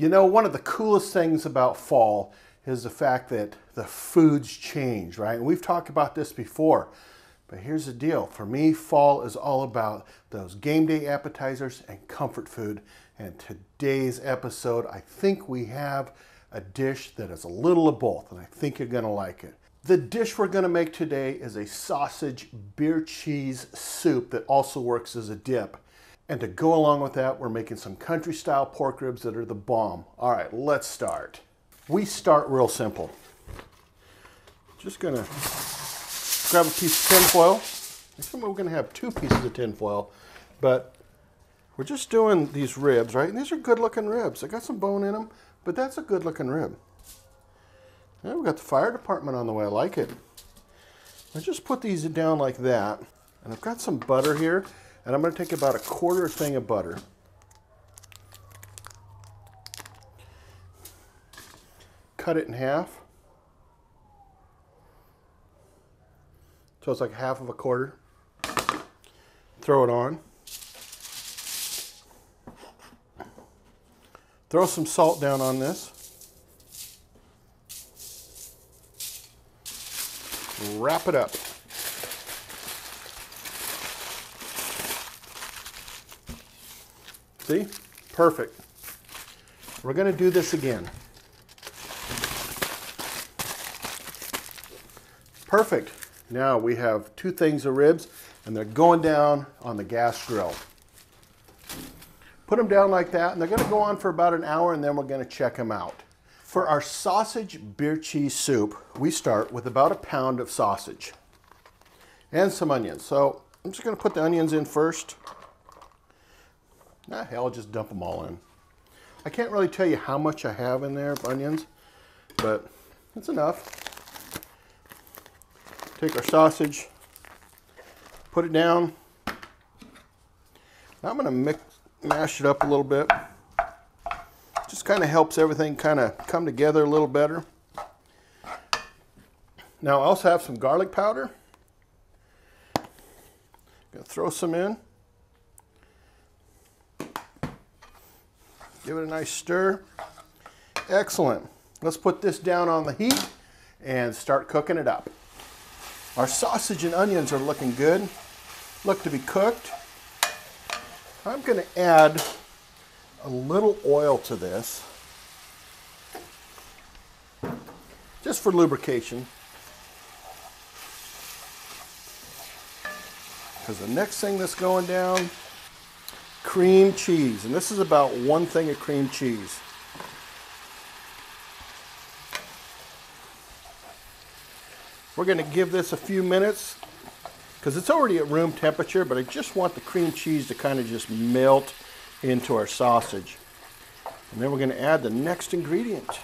You know, one of the coolest things about fall is the fact that the foods change, right? And we've talked about this before. But here's the deal. For me, fall is all about those game day appetizers and comfort food. And today's episode, I think we have a dish that is a little of both, and I think you're gonna like it. The dish we're gonna make today is a sausage beer cheese soup that also works as a dip. And to go along with that, we're making some country style pork ribs that are the bomb. All right, let's start. We start real simple. Just gonna grab a piece of tin foil. We're gonna have two pieces of tin foil, but we're just doing these ribs, right? And these are good looking ribs. They got some bone in them, but that's a good looking rib. Yeah, we got the fire department on the way. I like it. I just put these down like that. And I've got some butter here, and I'm going to take about a quarter thing of butter. Cut it in half. So it's like half of a quarter. Throw it on. Throw some salt down on this. Wrap it up. See? Perfect. We're going to do this again. Perfect. Now we have two things of ribs and they're going down on the gas grill. Put them down like that and they're going to go on for about an hour and then we're going to check them out. For our sausage beer cheese soup, we start with about a pound of sausage and some onions. So I'm just going to put the onions in first. Ah, hell, I'll just dump them all in. I can't really tell you how much I have in there of onions, but it's enough. Take our sausage, put it down. Now I'm going to mix, mash it up a little bit. Just kind of helps everything kind of come together a little better. Now I also have some garlic powder. Gonna throw some in. Give it a nice stir. Excellent. Let's put this down on the heat and start cooking it up. Our sausage and onions are looking good. Look to be cooked. I'm going to add a little oil to this. Just for lubrication. Because the next thing that's going down cream cheese. And this is about one thing of cream cheese. We're going to give this a few minutes because it's already at room temperature, but I just want the cream cheese to kind of just melt into our sausage. And then we're going to add the next ingredient.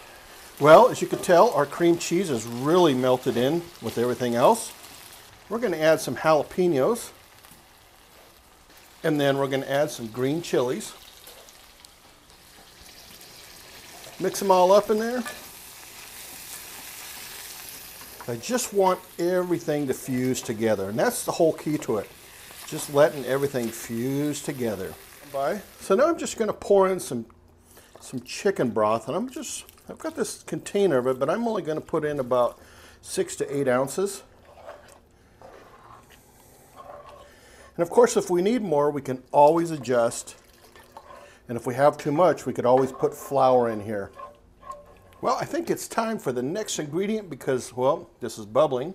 Well, as you can tell, our cream cheese is really melted in with everything else. We're going to add some jalapenos. And then we're going to add some green chilies. Mix them all up in there. I just want everything to fuse together. And that's the whole key to it. Just letting everything fuse together. Bye. So now I'm just going to pour in some some chicken broth. And I'm just, I've got this container of it, but I'm only going to put in about six to eight ounces. And of course, if we need more, we can always adjust. And if we have too much, we could always put flour in here. Well, I think it's time for the next ingredient because, well, this is bubbling.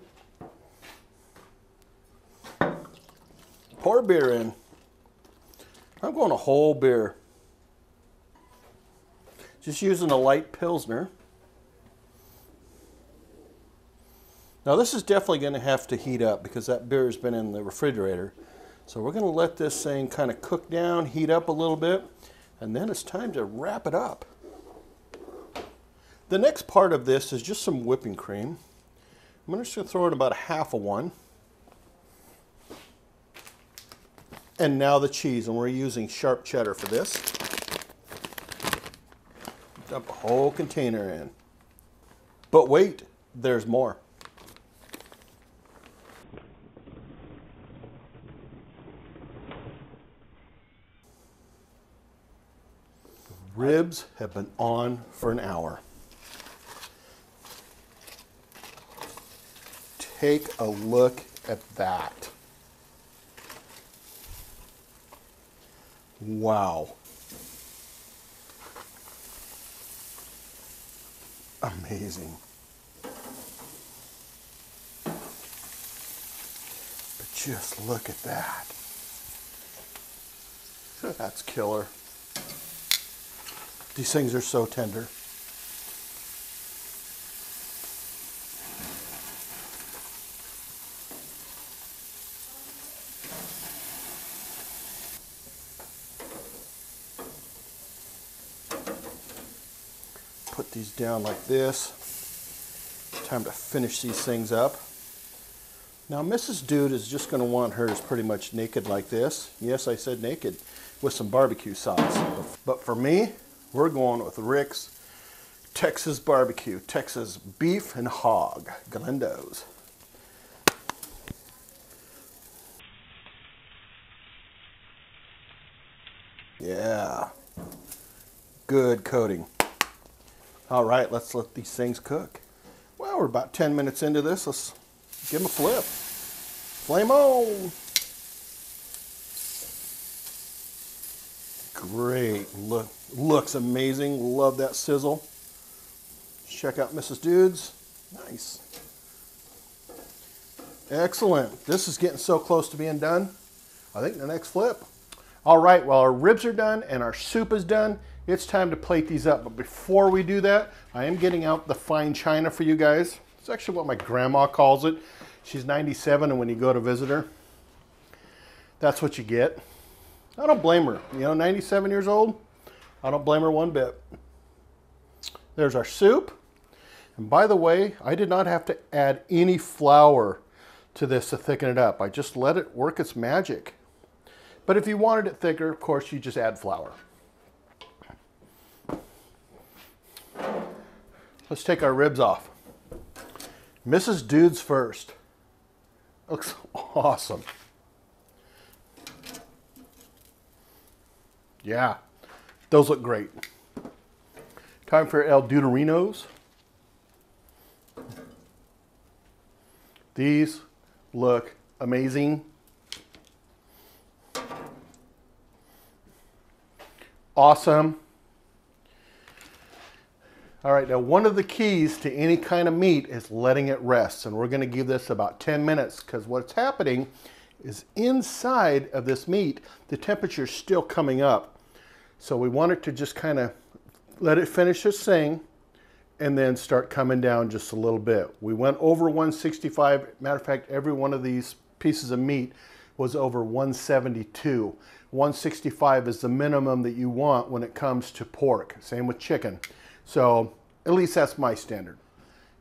Pour beer in. I'm going a whole beer. Just using a light Pilsner. Now this is definitely going to have to heat up because that beer has been in the refrigerator. So we're going to let this thing kind of cook down, heat up a little bit, and then it's time to wrap it up. The next part of this is just some whipping cream. I'm just going to throw in about a half of one. And now the cheese, and we're using sharp cheddar for this. Dump a whole container in. But wait, there's more. Ribs have been on for an hour. Take a look at that. Wow. Amazing. But just look at that. That's killer. These things are so tender. Put these down like this. Time to finish these things up. Now Mrs. Dude is just going to want hers pretty much naked like this. Yes, I said naked with some barbecue sauce. But for me, we're going with Rick's Texas Barbecue, Texas Beef and Hog, Galindo's. Yeah, good coating. All right, let's let these things cook. Well, we're about 10 minutes into this. Let's give them a flip. Flame on. Great. Look, looks amazing. Love that sizzle. Check out Mrs. Dudes. Nice. Excellent. This is getting so close to being done. I think the next flip. All right, well, our ribs are done and our soup is done. It's time to plate these up. But before we do that, I am getting out the fine china for you guys. It's actually what my grandma calls it. She's 97, and when you go to visit her, that's what you get. I don't blame her. You know, 97 years old, I don't blame her one bit. There's our soup. And by the way, I did not have to add any flour to this to thicken it up. I just let it work its magic. But if you wanted it thicker, of course, you just add flour. Let's take our ribs off. Mrs. Dudes first. Looks awesome. Yeah, those look great. Time for El Duderino's. These look amazing. Awesome. All right, now one of the keys to any kind of meat is letting it rest. And we're gonna give this about 10 minutes because what's happening is inside of this meat, the temperature is still coming up. So we want it to just kind of let it finish its thing and then start coming down just a little bit. We went over 165. Matter of fact, every one of these pieces of meat was over 172. 165 is the minimum that you want when it comes to pork. Same with chicken. So at least that's my standard.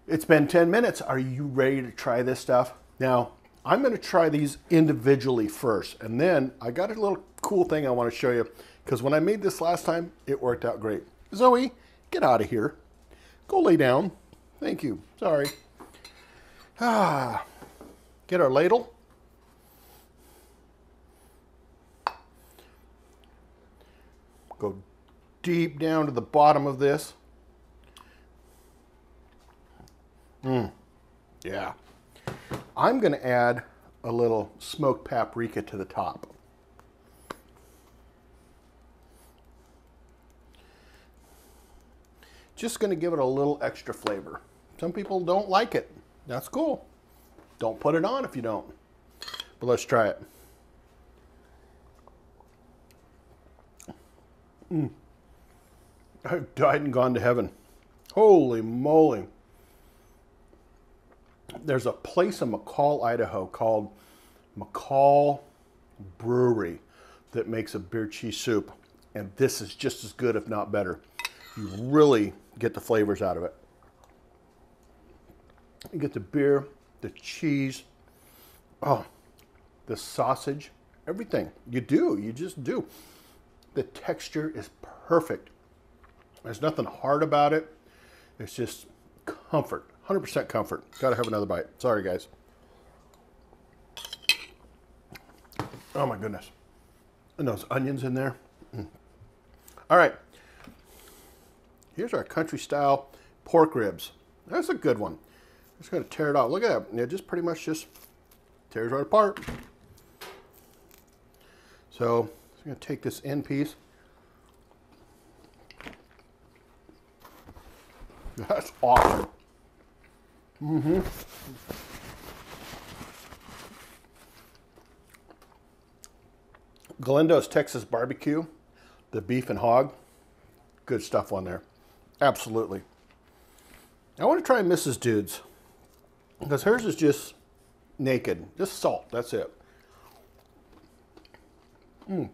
It's been 10 minutes. Are you ready to try this stuff? Now, I'm going to try these individually first. And then I got a little cool thing I want to show you because when I made this last time, it worked out great. Zoe, get out of here. Go lay down. Thank you. Sorry. Ah, get our ladle. Go deep down to the bottom of this. Mmm. Yeah. I'm going to add a little smoked paprika to the top. Just going to give it a little extra flavor. Some people don't like it. That's cool. Don't put it on if you don't. But let's try it. Mm. I've died and gone to heaven. Holy moly there's a place in McCall, Idaho called McCall Brewery that makes a beer cheese soup. And this is just as good, if not better. You really get the flavors out of it. You get the beer, the cheese, oh, the sausage, everything. You do, you just do. The texture is perfect. There's nothing hard about it. It's just comfort. 100% comfort. Gotta have another bite. Sorry, guys. Oh my goodness. And those onions in there. Mm. All right. Here's our country style pork ribs. That's a good one. I'm just going to tear it off. Look at that. It just pretty much just tears right apart. So I'm to take this end piece. That's awesome. Mm-hmm. Galindo's Texas Barbecue, the beef and hog. Good stuff on there. Absolutely. I want to try Mrs. Dude's because hers is just naked, just salt. That's it. Mmm.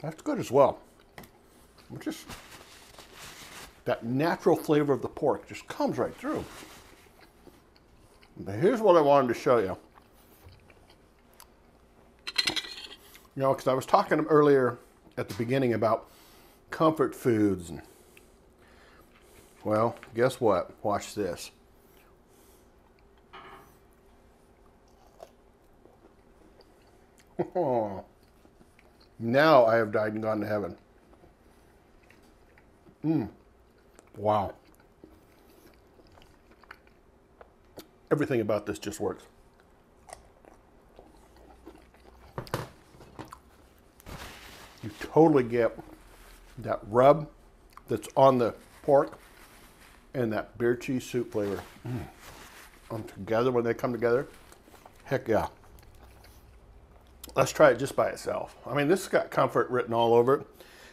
That's good as well. Just that natural flavor of the pork just comes right through. But here's what I wanted to show you. You know, because I was talking earlier at the beginning about comfort foods. And, well, guess what? Watch this. now I have died and gone to heaven. Mmm. Wow. Everything about this just works. You totally get that rub that's on the pork and that beer cheese soup flavor. Mm. Um, together when they come together, heck yeah. Let's try it just by itself. I mean, this has got comfort written all over it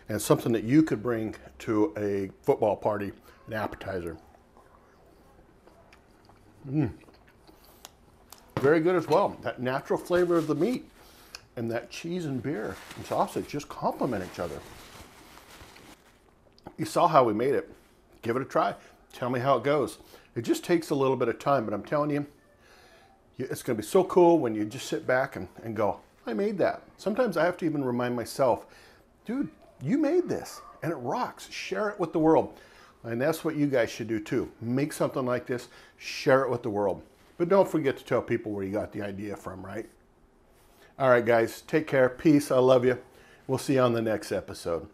and something that you could bring to a football party, an appetizer. Mm. Very good as well. That natural flavor of the meat and that cheese and beer and sausage just complement each other. You saw how we made it. Give it a try. Tell me how it goes. It just takes a little bit of time, but I'm telling you, it's going to be so cool when you just sit back and, and go, I made that. Sometimes I have to even remind myself, dude, you made this and it rocks. Share it with the world. And that's what you guys should do too. Make something like this, share it with the world. But don't forget to tell people where you got the idea from, right? All right, guys, take care. Peace. I love you. We'll see you on the next episode.